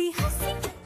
hussy, hussy.